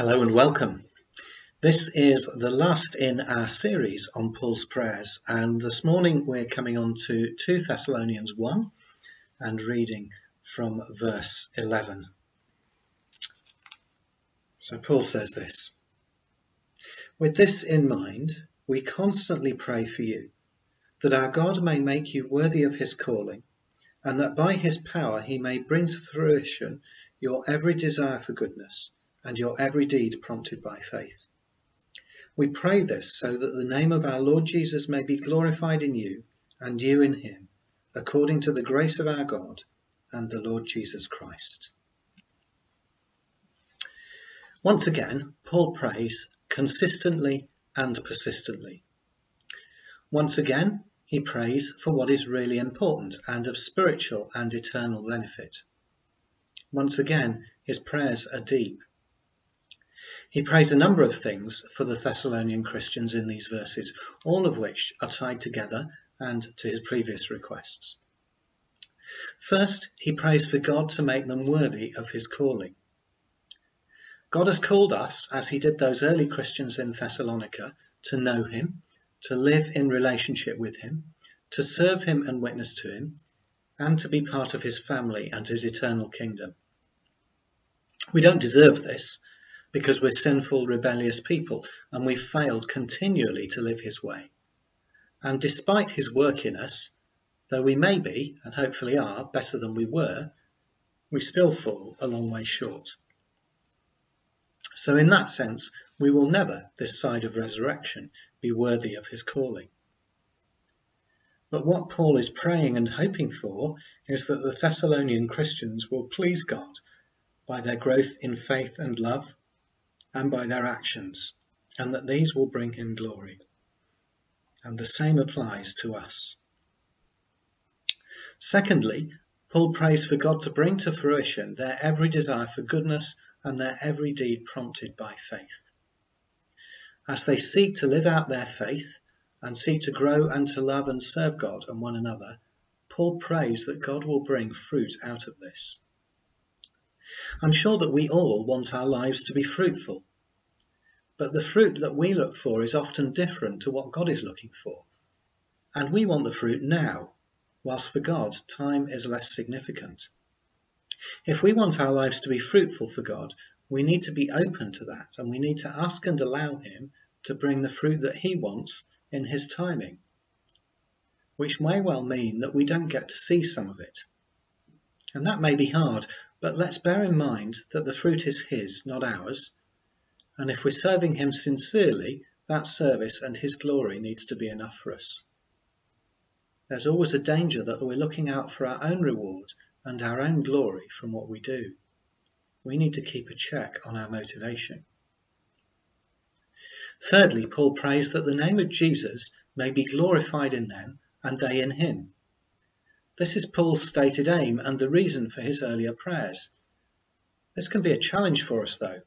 Hello and welcome. This is the last in our series on Paul's prayers, and this morning we're coming on to 2 Thessalonians 1 and reading from verse 11. So Paul says this With this in mind, we constantly pray for you, that our God may make you worthy of his calling, and that by his power he may bring to fruition your every desire for goodness and your every deed prompted by faith. We pray this so that the name of our Lord Jesus may be glorified in you and you in him, according to the grace of our God and the Lord Jesus Christ. Once again, Paul prays consistently and persistently. Once again, he prays for what is really important and of spiritual and eternal benefit. Once again, his prayers are deep he prays a number of things for the Thessalonian Christians in these verses, all of which are tied together and to his previous requests. First, he prays for God to make them worthy of his calling. God has called us, as he did those early Christians in Thessalonica, to know him, to live in relationship with him, to serve him and witness to him, and to be part of his family and his eternal kingdom. We don't deserve this, because we're sinful, rebellious people and we've failed continually to live his way. And despite his work in us, though we may be, and hopefully are, better than we were, we still fall a long way short. So, in that sense, we will never, this side of resurrection, be worthy of his calling. But what Paul is praying and hoping for is that the Thessalonian Christians will please God by their growth in faith and love, and by their actions, and that these will bring him glory. And the same applies to us. Secondly, Paul prays for God to bring to fruition their every desire for goodness and their every deed prompted by faith. As they seek to live out their faith and seek to grow and to love and serve God and one another, Paul prays that God will bring fruit out of this. I'm sure that we all want our lives to be fruitful. But the fruit that we look for is often different to what God is looking for. And we want the fruit now, whilst for God, time is less significant. If we want our lives to be fruitful for God, we need to be open to that and we need to ask and allow Him to bring the fruit that He wants in His timing, which may well mean that we don't get to see some of it. And that may be hard, but let's bear in mind that the fruit is His, not ours. And if we're serving Him sincerely, that service and His glory needs to be enough for us. There's always a danger that we're looking out for our own reward and our own glory from what we do. We need to keep a check on our motivation. Thirdly, Paul prays that the name of Jesus may be glorified in them and they in him. This is Paul's stated aim and the reason for his earlier prayers. This can be a challenge for us, though.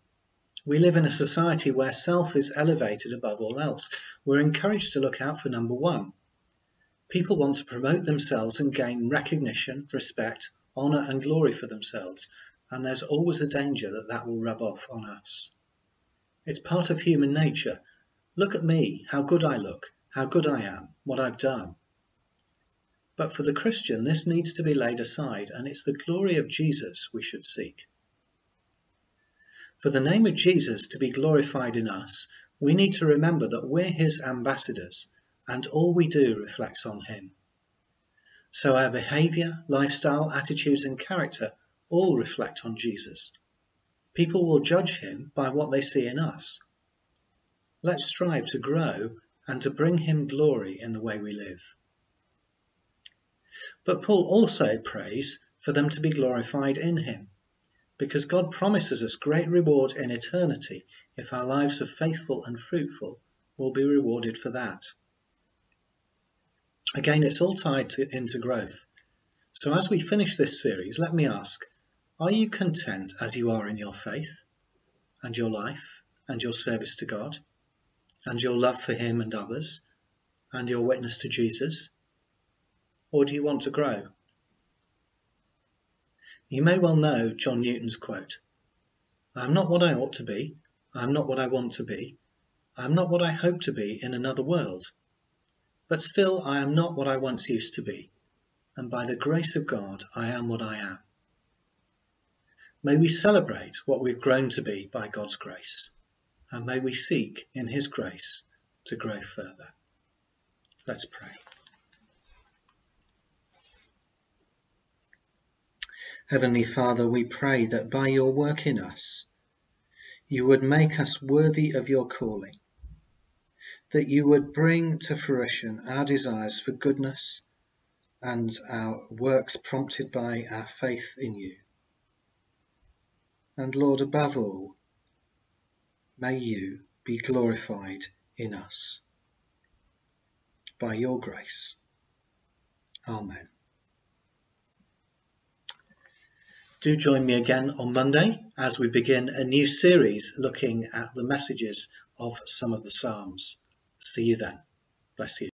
We live in a society where self is elevated above all else. We're encouraged to look out for number one. People want to promote themselves and gain recognition, respect, honour, and glory for themselves, and there's always a danger that that will rub off on us. It's part of human nature. Look at me, how good I look, how good I am, what I've done. But for the Christian, this needs to be laid aside, and it's the glory of Jesus we should seek. For the name of Jesus to be glorified in us, we need to remember that we're his ambassadors, and all we do reflects on him. So our behaviour, lifestyle, attitudes, and character all reflect on Jesus. People will judge him by what they see in us. Let's strive to grow and to bring him glory in the way we live. But Paul also prays for them to be glorified in him, because God promises us great reward in eternity if our lives are faithful and fruitful, we'll be rewarded for that. Again, it's all tied to, into growth. So as we finish this series, let me ask, are you content as you are in your faith and your life and your service to God and your love for Him and others and your witness to Jesus? Or do you want to grow? You may well know John Newton's quote I am not what I ought to be, I am not what I want to be. I am not what I hope to be in another world. But still, I am not what I once used to be, and by the grace of God, I am what I am. May we celebrate what we've grown to be by God's grace, and may we seek in His grace to grow further. Let's pray. Heavenly Father, we pray that by your work in us, you would make us worthy of your calling, that you would bring to fruition our desires for goodness and our works prompted by our faith in you. And Lord, above all, may you be glorified in us. By your grace. Amen. Do join me again on Monday as we begin a new series looking at the messages of some of the Psalms. See you then. Bless you.